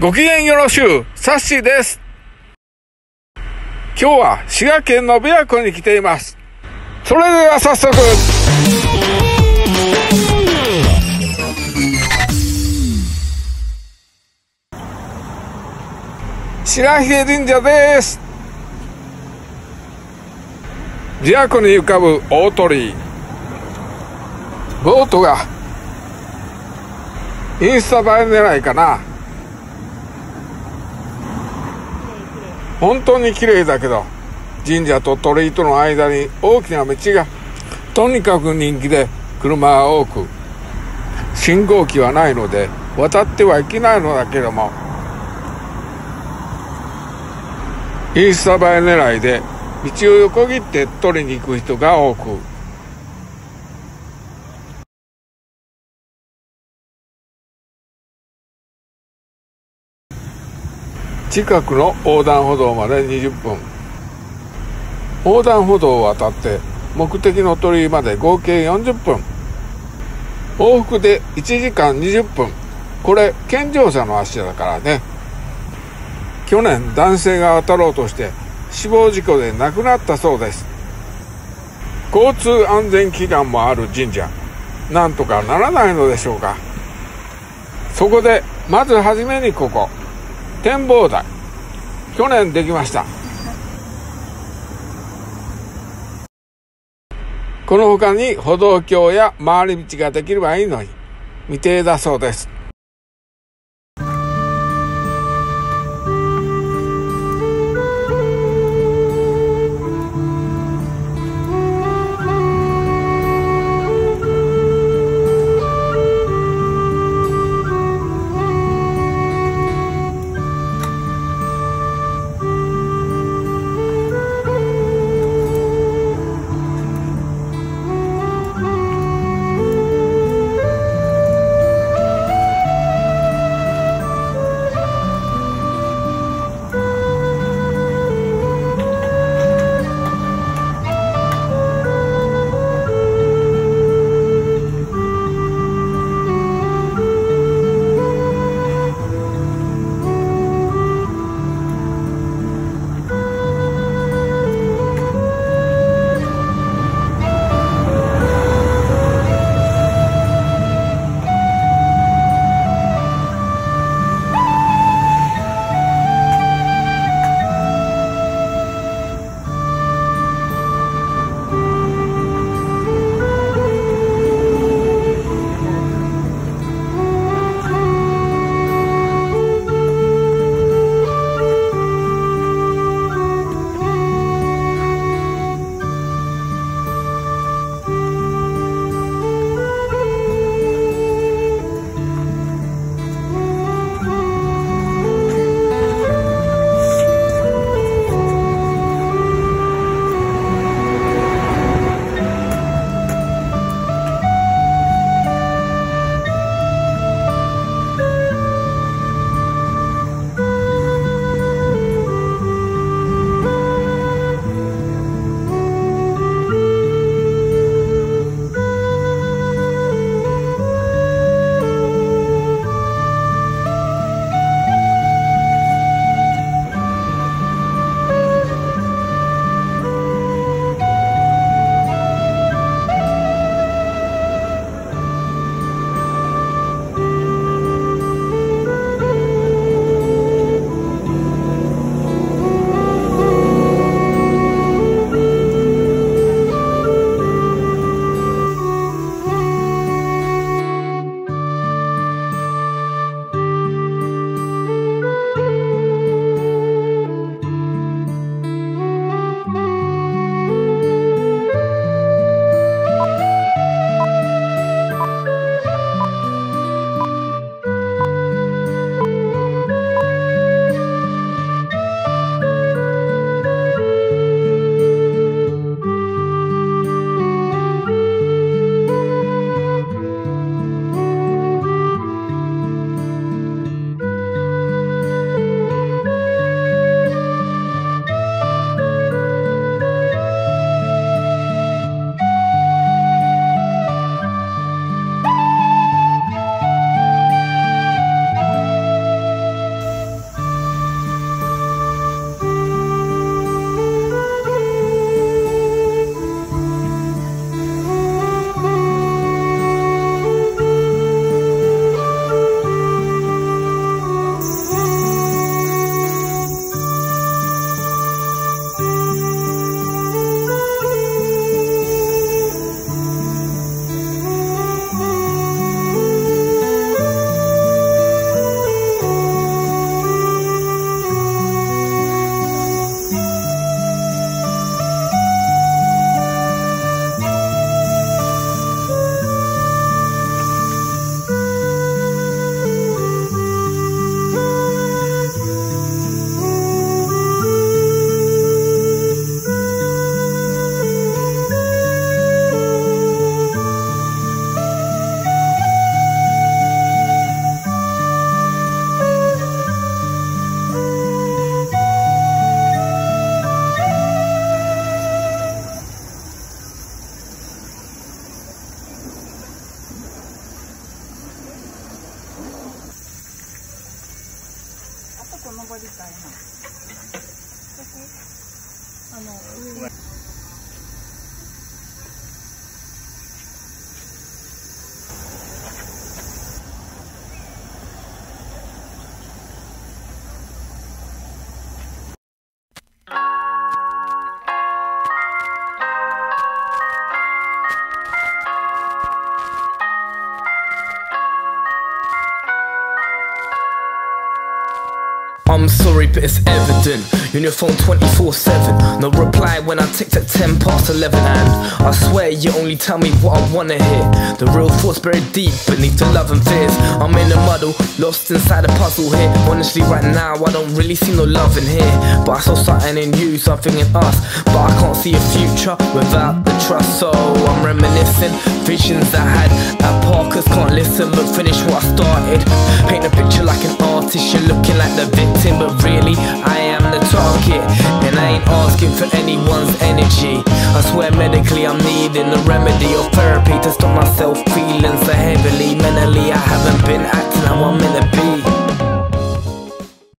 ごきげんよろしゅう、サッシーです。今日は滋賀県の琵琶湖に来ています。それでは早速。白秀神社です。琵琶湖に浮かぶ大鳥居。ボートがインスタ映え狙いかな本当に綺麗だけど神社と鳥居との間に大きな道がとにかく人気で車が多く信号機はないので渡ってはいけないのだけどもインスタ映え狙いで道を横切って取りに行く人が多く。近くの横断歩道まで20分。横断歩道を渡って目的の鳥居まで合計40分。往復で1時間20分。これ健常者の足だからね。去年男性が渡ろうとして死亡事故で亡くなったそうです。交通安全祈願もある神社。なんとかならないのでしょうか。そこでまずはじめにここ。展望台。去年できました。この他に歩道橋や回り道ができればいいのに未定だそうです。登りたいな。あの上 sorry, it's evident. You're on your phone 24 7. No reply when I ticked at 10 past 11. And I swear you only tell me what I wanna hear. The real thoughts buried deep beneath the love and fears. I'm in a muddle, lost inside a puzzle here. Honestly, right now, I don't really see no love in here. But I saw something in you, something in us. But I can't see a future without the trust. So I'm reminiscing visions I had at Parkers. Can't listen, but finish what I started. Paint a picture like an artist, you're looking like the victim, but really, I am the target. And I ain't asking for anyone's energy. I swear, medically, I'm needing a remedy or therapy to stop myself feeling so heavily. Mentally, I haven't been acting how I'm meant to be.